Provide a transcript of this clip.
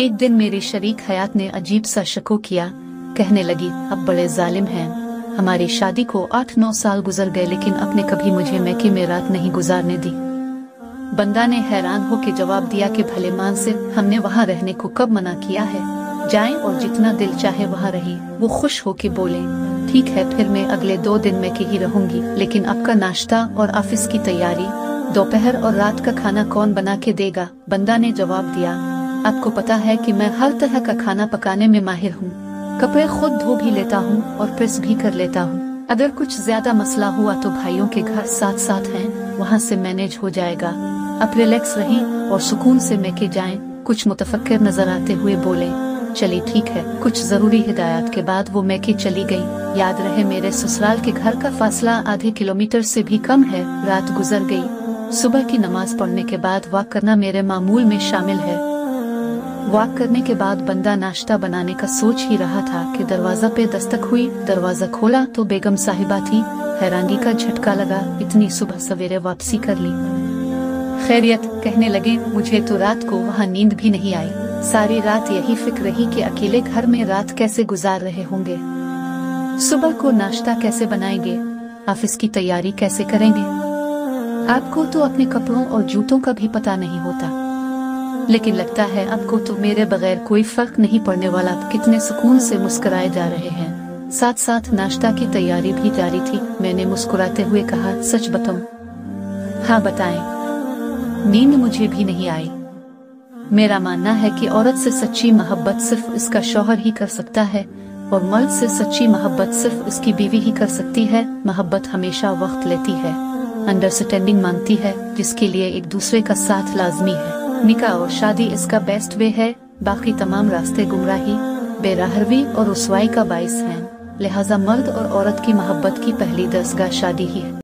एक दिन मेरी शरीक हयात ने अजीब सा शको किया, कहने लगी, अब बड़े जालिम हैं। हमारी शादी को आठ नौ साल गुजर गए, लेकिन अपने कभी मुझे मैके में रात नहीं गुजारने दी। बंदा ने हैरान हो के जवाब दिया कि भले मान से हमने वहाँ रहने को कब मना किया है। जाएँ और जितना दिल चाहे वहाँ रही वो खुश हो के बोले, ठीक है, फिर मैं अगले दो दिन में के ही रहूँगी। लेकिन अब का नाश्ता और ऑफ़िस की तैयारी, दोपहर और रात का खाना कौन बना के देगा? बंदा ने जवाब दिया आपको पता है कि मैं हर तरह का खाना पकाने में माहिर हूँ। कपड़े खुद धो भी लेता हूँ और प्रेस भी कर लेता हूँ। अगर कुछ ज़्यादा मसला हुआ तो भाइयों के घर साथ साथ हैं, वहाँ से मैनेज हो जाएगा। आप रिलैक्स रही और सुकून से मैके जाएँ। कुछ मुतफक्र नज़र आते हुए बोले चली ठीक है। कुछ ज़रूरी हिदायत के बाद वो मैके चली गई। याद रहे मेरे ससुराल के घर का फासला आधे किलोमीटर से भी कम है। रात गुजर गई। सुबह की नमाज़ पढ़ने के बाद वॉक करना मेरे मामूल में शामिल है। वॉक करने के बाद बंदा नाश्ता बनाने का सोच ही रहा था कि दरवाज़ा पे दस्तक हुई, दरवाज़ा खोला तो बेगम साहिबा थी। हैरानी का झटका लगा, इतनी सुबह सवेरे वापसी कर ली। खैरियत, कहने लगे, मुझे तो रात को वहाँ नींद भी नहीं आई। सारी रात यही फ़िक्र रही कि अकेले घर में रात कैसे गुजार रहे होंगे। सुबह को नाश्ता कैसे बनाएँगे? ऑफ़िस की तैयारी कैसे करेंगे? आपको तो अपने कपड़ों और जूतों का भी पता नहीं होता। लेकिन लगता है, आपको तो मेरे बगैर कोई फ़र्क नहीं पड़ने वाला। कितने सुकून से मुस्कुराए जा रहे हैं। साथ साथ नाश्ता की तैयारी भी जारी थी। मैंने मुस्कुराते हुए कहा, सच बताऊँ? हाँ बताएँ। नींद मुझे भी नहीं आई। मेरा मानना है कि औरत से सच्ची मोहब्बत सिर्फ़ इसका शौहर ही कर सकता है, और मर्द से सच्ची मोहब्बत सिर्फ़ उसकी बीवी ही कर सकती है। मोहब्बत हमेशा वक्त लेती है। अंडरस्टैंडिंग मांगती है, जिसके लिए एक दूसरे का साथ लाजमी है। निकाह और शादी इसका बेस्ट वे है। बाकी तमाम रास्ते गुमराही, बेराहरवी और रसवाई का बाइस हैं। लिहाजा मर्द और औरत की मोहब्बत की पहली दसगाह शादी ही है।